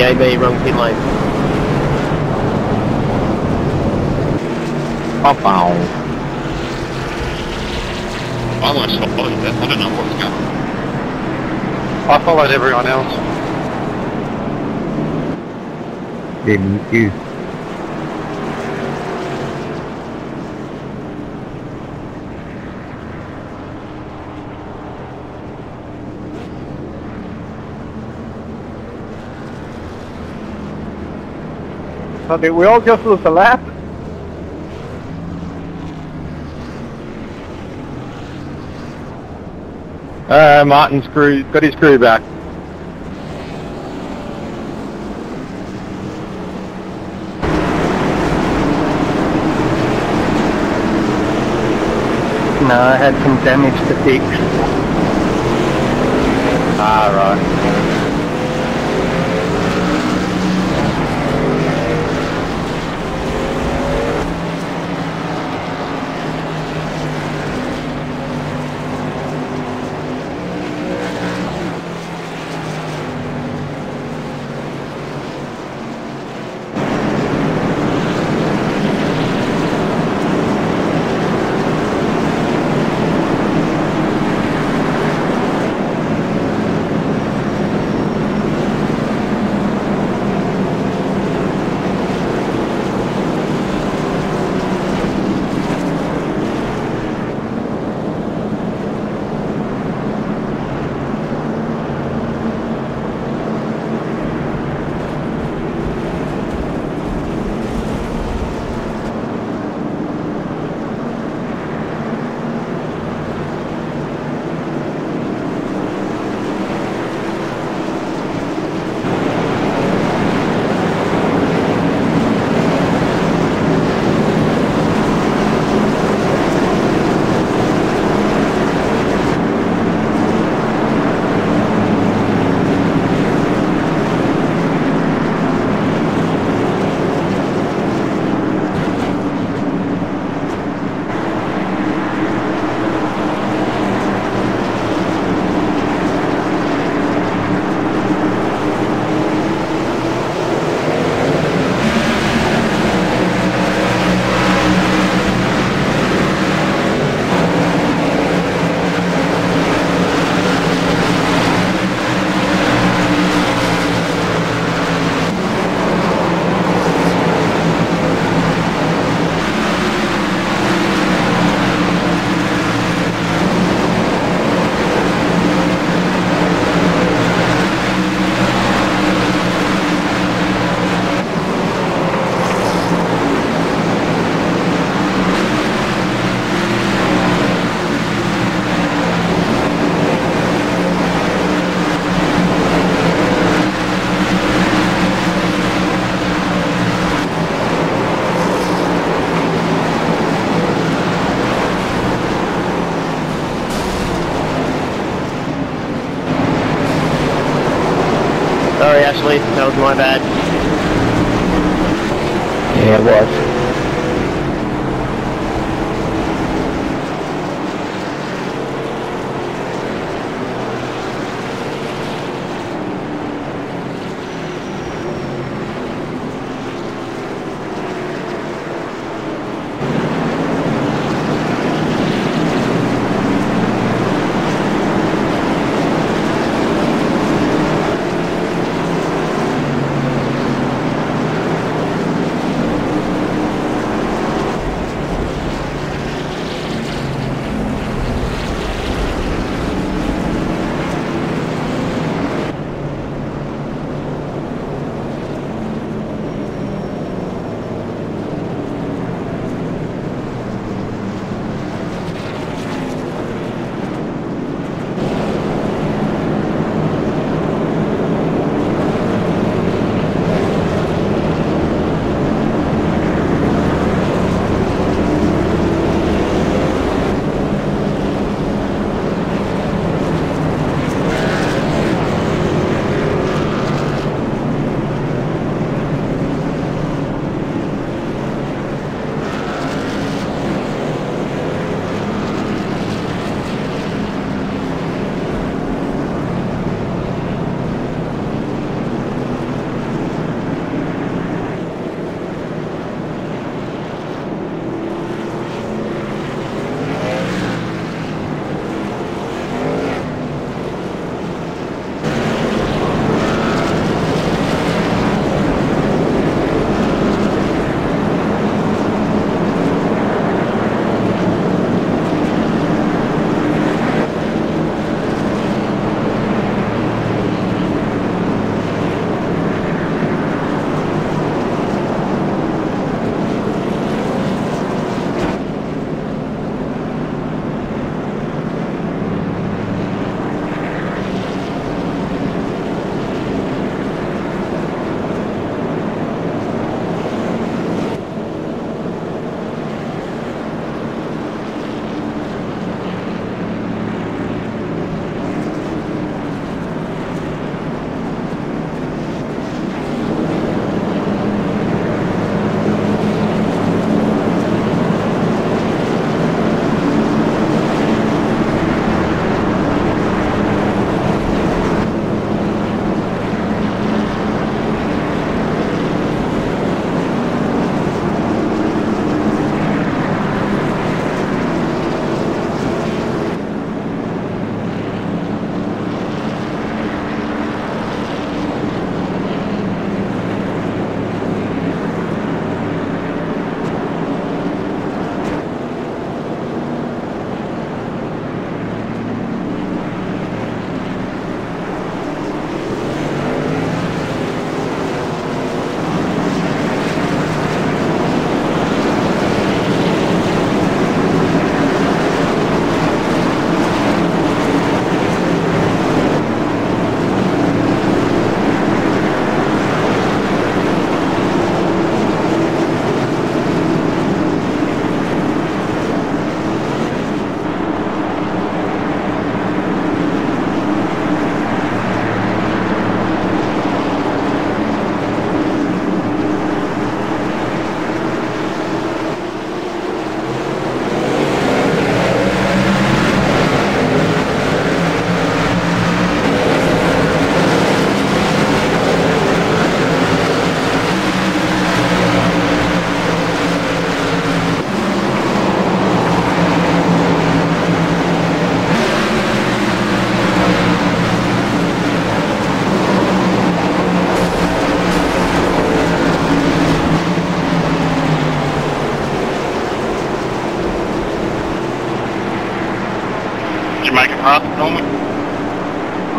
PKB, wrong pit lane. Oh, bow. I almost followed that. I don't know what was going on. I followed everyone else. Didn't you? So did we all just lose a lap? Uh, Martin's crew, got his crew back. No, I had some damage to fix. Ah, right.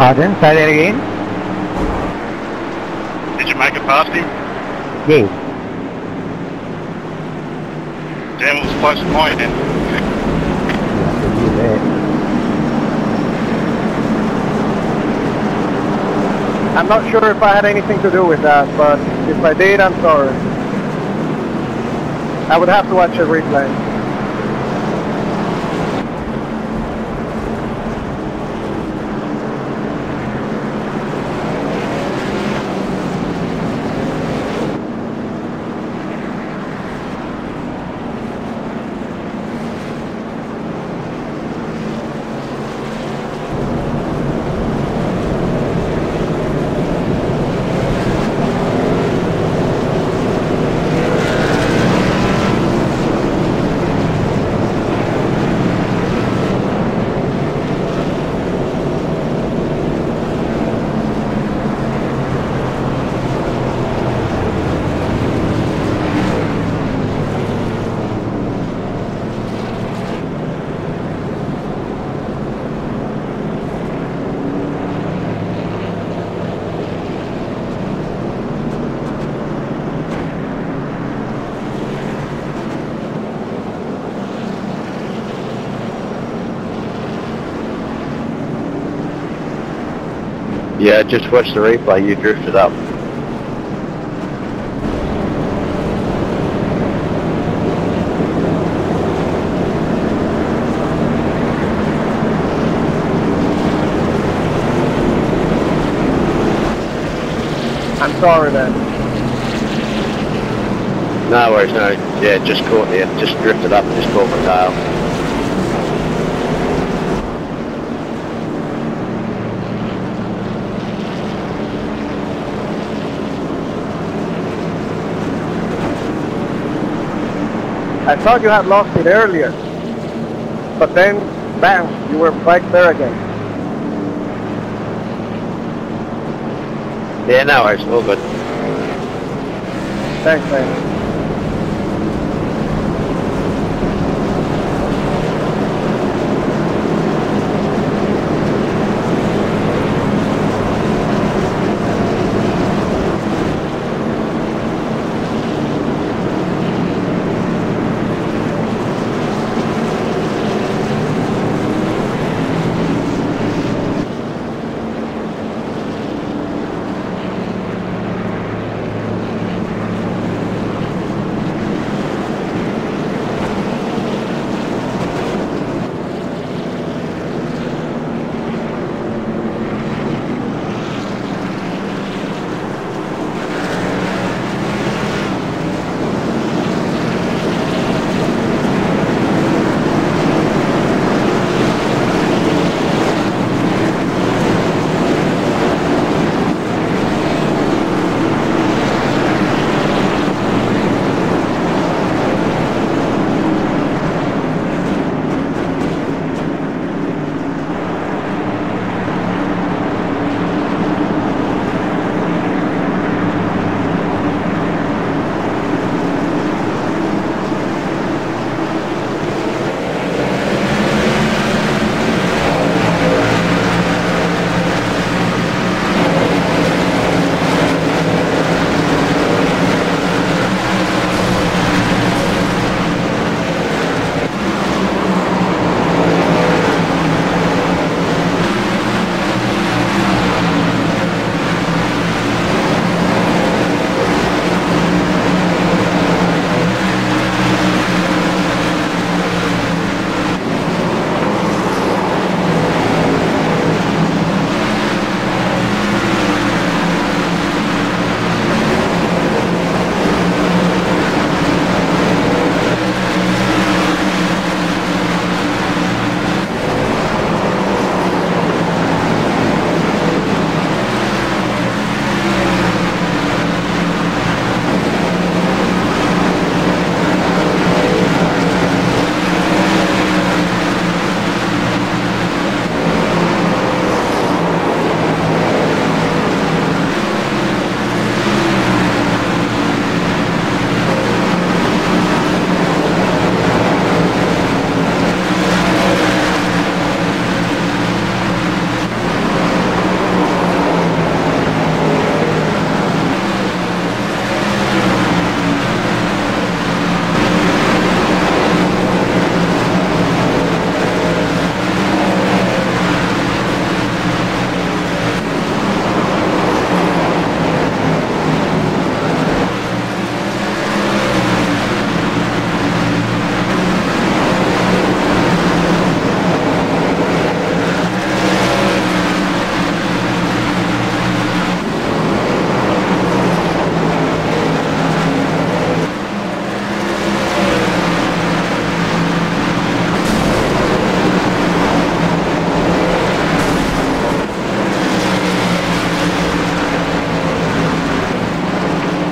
Pardon? Say that again? Did you make it past him? Yes. Damn, it was close to mine then. I'm not sure if I had anything to do with that, but if I did, I'm sorry. I would have to watch a replay. Yeah, just watch the replay. You drifted up. I'm sorry then. No worries, no. Yeah, just caught you. Just drifted up and just caught my tail. I thought you had lost it earlier. But then, bam, you were right there again. Yeah, now worries. All good. Thanks, man.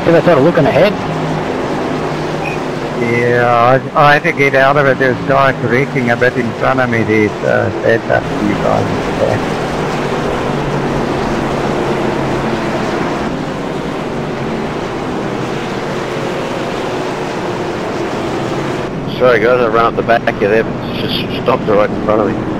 See that sort of looking ahead? Yeah, I, I had to get out of it. There's guys racing a bit in front of me. They uh, said that to you guys. Yeah. Sorry guys, I ran up the back of there, but it's just stopped right in front of me.